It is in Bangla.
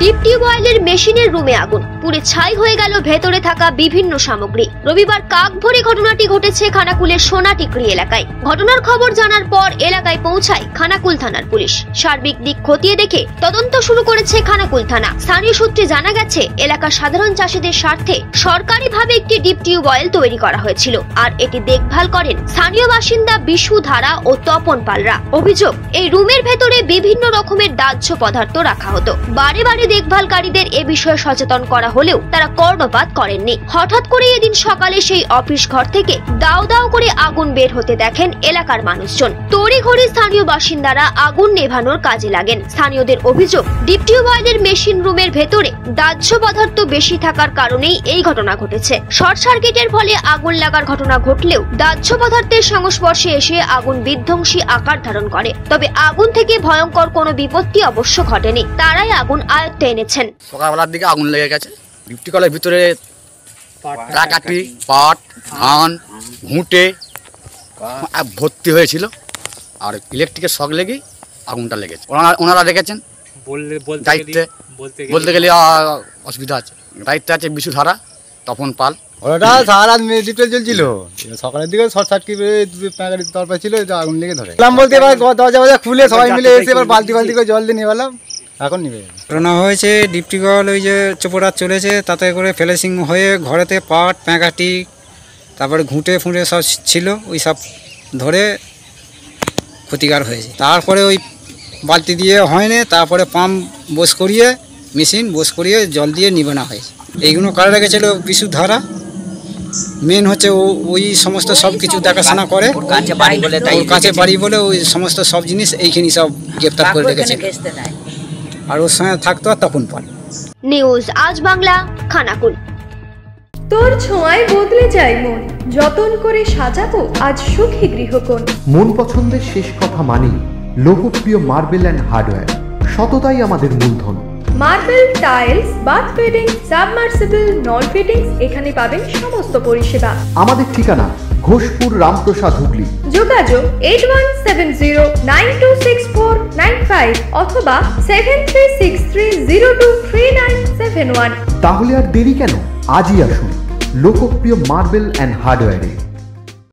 ডিপ টিউবওয়েলের মেশিনের রুমে আগুন। পুড়ে ছাই হয়ে গেল ভেতরে থাকা বিভিন্ন সামগ্রী। রবিবার কাকভরি ঘটনাটি ঘটেছে খানাকুলের সোনাটিকরি এলাকায়। ঘটনার খবর জানার পর এলাকায় পৌঁছায় খানাকুল থানার পুলিশ। সার্বিক দিক খতিয়ে দেখে তদন্ত শুরু করেছে খানাকুল থানা। স্থানীয় সূত্রে জানা গেছে, এলাকার সাধারণ চাষীদের স্বার্থে সরকারিভাবে একটি ডিপ টিউবওয়েল তৈরি করা হয়েছিল আর এটি দেখভাল করেন স্থানীয় বাসিন্দা বিশু ধারা ও তপন পালরা। অভিযোগ, এই রুমের ভেতরে বিভিন্ন রকমের দাহ্য পদার্থ রাখা হতো। বারে বারে দেখভালকারীদের এ বিষয়ে সচেতন করা হলেও তারা কর্ণপাত করেননি। হঠাৎ করে এদিন সকালে সেই অফিস ঘর থেকে দাও দাও করে আগুন বের হতে দেখেন এলাকার মানুষজন। তড়িঘড়ি স্থানীয় বাসিন্দারা আগুন নেভানোর কাজে লাগেন। স্থানীয়দের অভিযোগ ডিপ টিউবওয়েলের মেশিন রুমের ভেতরে দাহ্য পদার্থ বেশি থাকার কারণেই এই ঘটনা ঘটেছে। শর্ট সার্কিটের ফলে আগুন লাগার ঘটনা ঘটলেও দাহ্য পদার্থের সংস্পর্শে এসে আগুন বিধ্বংসী আকার ধারণ করে। তবে আগুন থেকে ভয়ঙ্কর কোনো বিপত্তি অবশ্য ঘটেনি। তারাই আগুন আয়ত্তে এনেছেন সকালবেলার দিকে আগুন লেগে গেছে। ডিপটি কলের ভিতরে পাট ধান ঘুঁটে ভর্তি হয়েছিল। আর ইলেকট্রিকের শখ লেগেই আগুনটা লেগেছে। ওনারা ওনারা রেখেছেন। বলতে দায়িত্বে গেলে- বলতে গেলে বলতে গেলে আহ, অসুবিধা আছে। দায়িত্বে আছে বিশু ধারা তপন পাল। ওটা সারা ডিপটেল চলছিল। সকালের দিকে শর্ট সার্কিট তরফা ছিল আগুন লেগে ধরে। বলতে এবার দরজা বাজা খুলে সবাই মিলে এসে এবার বালতি বালতি করে জল দিয়ে নিয়ে গেলাম এখন নিবে। ঘটনা হয়েছে ডিপটিকল ওই যে চোপড়া চলেছে তাতে করে ফেলেসিং হয়ে ঘরেতে পাট প্যাঁকাটি তারপরে ঘুঁটে ফুঁটে সব ছিল ওই সব ধরে ক্ষতিকার হয়েছে। তারপরে ওই বালতি দিয়ে হয়নি তারপরে পাম্প বোস করিয়ে মেশিন বোস করিয়ে জল দিয়ে নিবানো হয়েছে। এইগুলো কারা রেখেছিল বিশু ধারা? মেন হচ্ছে ও ওই সমস্ত সব কিছু দেখাশোনা করে। কাছে বাড়ি বলে তাই কাছে বাড়ি বলে ওই সমস্ত সব জিনিস এইখানে সব গ্রেপ্তার করে রেখেছে আর ওর সঙ্গে থাকতো আর তখন পারে নিউজ আজ বাংলা খানাকুল। তোর ছোঁয়ায় বদলে যাই মন। যতন করে সাজাবো আজ সুখী গৃহকোণ। মন পছন্দের শেষ কথা মানি লোকপ্রিয় মার্বেল অ্যান্ড হার্ডওয়্যার। সততাই আমাদের মূলধন। Marble tiles bath fitting submersible নল ফিটিংস এখানে পাবেন সমস্ত পরিষেবা। আমাদের ঠিকানা ঘোষপুর রামপ্রসাদ হুগলি। যোগাযোগ eight one seven zero nine two six four nine five অথবা seven three six three zero two three nine seven one তাহলে আর দেরি কেন? আজই আসুন। লোকপ্রিয় মার্বেল অ্যান্ড হার্ডওয়্যারে